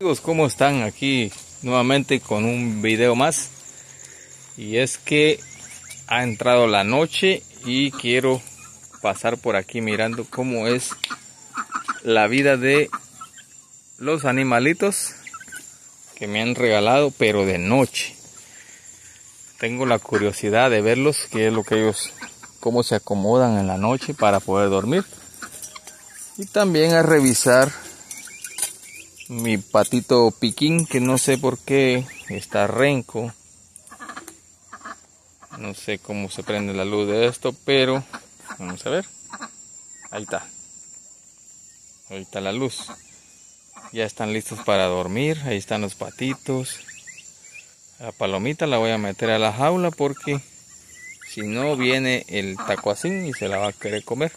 Amigos, ¿cómo están? Aquí nuevamente con un video más. Y es que ha entrado la noche y quiero pasar por aquí mirando cómo es la vida de los animalitos que me han regalado, pero de noche. Tengo la curiosidad de verlos, qué es lo que ellos, cómo se acomodan en la noche para poder dormir. Y también a revisar mi patito piquín que no sé por qué está renco. No sé cómo se prende la luz de esto pero vamos a ver. Ahí está. Ahí está la luz. Ya están listos para dormir. Ahí están los patitos. La palomita la voy a meter a la jaula porque si no viene el tacuacín y se la va a querer comer.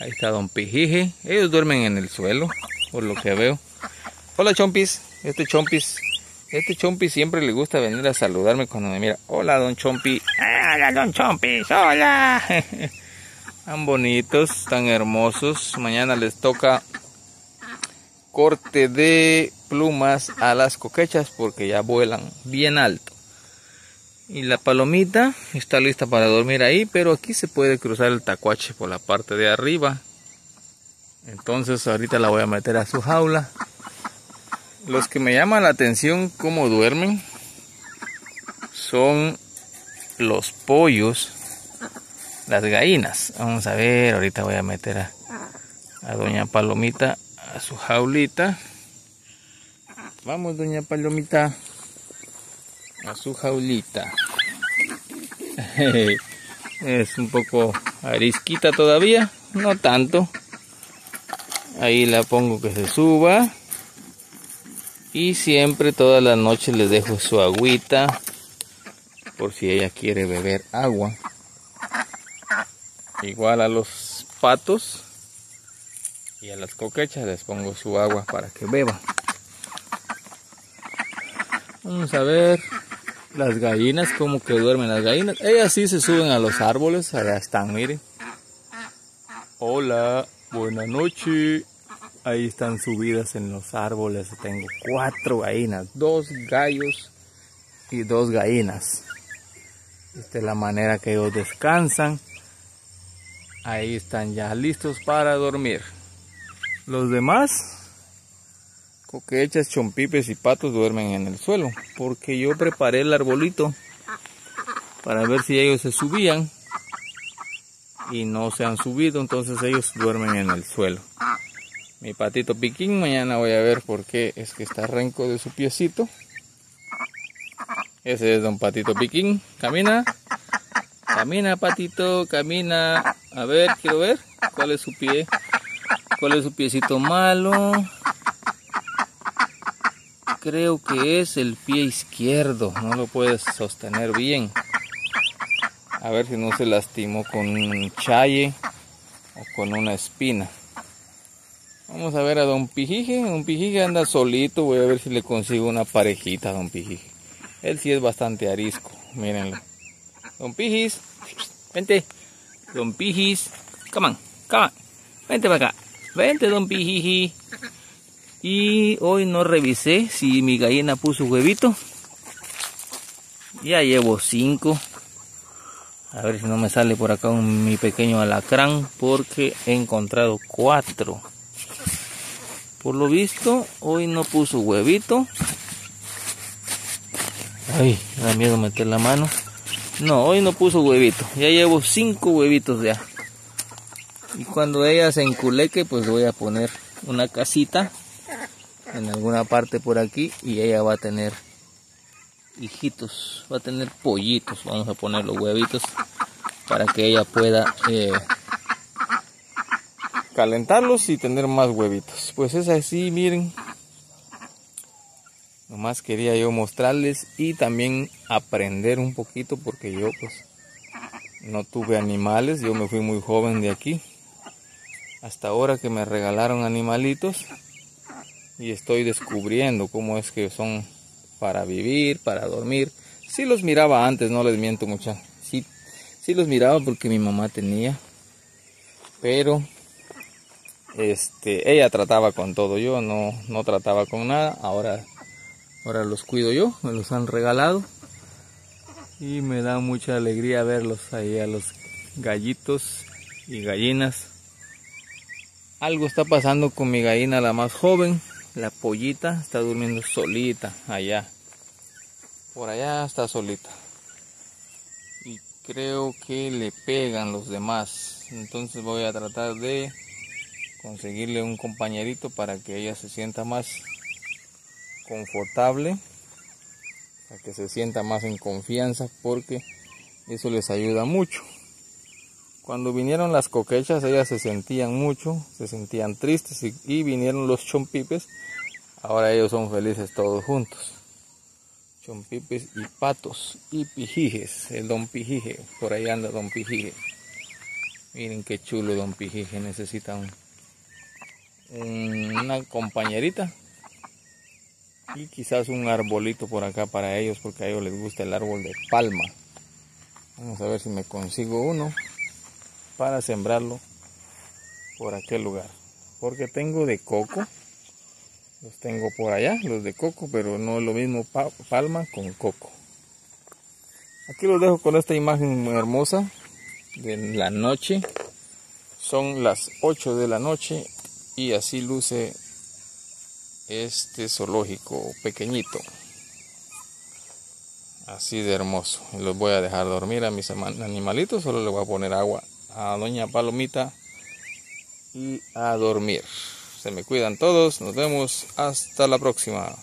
Ahí está don pijije ellos duermen en el suelo por lo que veo Hola Chompis, este Chompis, este Chompis siempre le gusta venir a saludarme cuando me mira. Hola Don Chompi, hola Don Chompis, hola. tan bonitos, tan hermosos. Mañana les toca corte de plumas a las coquechas porque ya vuelan bien alto. Y la palomita está lista para dormir ahí, pero aquí se puede cruzar el tacuache por la parte de arriba. Entonces ahorita la voy a meter a su jaula los que me llaman la atención cómo duermen son los pollos, las gallinas. Vamos a ver, ahorita voy a meter a, a doña Palomita a su jaulita. Vamos, doña Palomita, a su jaulita. es un poco arisquita todavía, no tanto. Ahí la pongo que se suba. Y siempre todas las noches les dejo su agüita por si ella quiere beber agua. Igual a los patos y a las coquechas les pongo su agua para que beban. Vamos a ver las gallinas, cómo que duermen las gallinas. Ellas sí se suben a los árboles, allá están, miren. Hola, buena noche. Ahí están subidas en los árboles. Tengo cuatro gallinas, dos gallos y dos gallinas. Esta es la manera que ellos descansan. Ahí están ya listos para dormir. Los demás, coquechas, chompipes y patos duermen en el suelo. Porque yo preparé el arbolito para ver si ellos se subían. Y no se han subido, entonces ellos duermen en el suelo mi patito piquín. Mañana voy a ver por qué es que está renco de su piecito. Ese es don patito piquín. Camina. Camina patito, camina. A ver, quiero ver cuál es su pie. ¿Cuál es su piecito malo? Creo que es el pie izquierdo. No lo puedes sostener bien. A ver si no se lastimó con un chaye o con una espina. Vamos a ver a Don Pijije. Don Pijije anda solito. Voy a ver si le consigo una parejita a Don Pijije. Él sí es bastante arisco. Mírenlo. Don Pijis. Vente. Don Pijis. Come on. Come on. Vente para acá. Vente, Don Pijiji. Y hoy no revisé si mi gallina puso huevito. Ya llevo cinco. A ver si no me sale por acá mi pequeño alacrán. Porque he encontrado cuatro. Por lo visto, hoy no puso huevito. Ay, da miedo meter la mano. No, hoy no puso huevito. Ya llevo cinco huevitos ya. Y cuando ella se enculeque, pues voy a poner una casita en alguna parte por aquí y ella va a tener hijitos, va a tener pollitos. Vamos a poner los huevitos para que ella pueda eh, calentarlos y tener más huevitos. Pues es así, miren. Nomás quería yo mostrarles y también aprender un poquito porque yo pues no tuve animales, yo me fui muy joven de aquí. Hasta ahora que me regalaron animalitos y estoy descubriendo cómo es que son para vivir, para dormir. Sí los miraba antes, no les miento mucha. Sí, sí los miraba porque mi mamá tenía. Pero este, ella trataba con todo, yo no, no trataba con nada, ahora, ahora los cuido yo, me los han regalado y me da mucha alegría verlos ahí a los gallitos y gallinas. Algo está pasando con mi gallina, la más joven, la pollita, está durmiendo solita allá. Por allá está solita. Y creo que le pegan los demás. Entonces voy a tratar de conseguirle un compañerito para que ella se sienta más confortable, para que se sienta más en confianza, porque eso les ayuda mucho. Cuando vinieron las coquechas, ellas se sentían mucho, se sentían tristes y, vinieron los chompipes. Ahora ellos son felices todos juntos. Chompipes y patos y pijijes, el don pijije, por ahí anda don pijije. Miren qué chulo don pijije, necesita un una compañerita. Y quizás un arbolito por acá para ellos porque a ellos les gusta el árbol de palma. Vamos a ver si me consigo uno para sembrarlo por aquel lugar. Porque tengo de coco. Los tengo por allá los de coco pero no es lo mismo palma con coco. Aquí los dejo con esta imagen hermosa de la noche. Son las 8 de la noche y así luce este zoológico pequeñito. Así de hermoso. Los voy a dejar dormir a mis animalitos solo le voy a poner agua a doña palomita y a dormir. Se me cuidan todos nos vemos hasta la próxima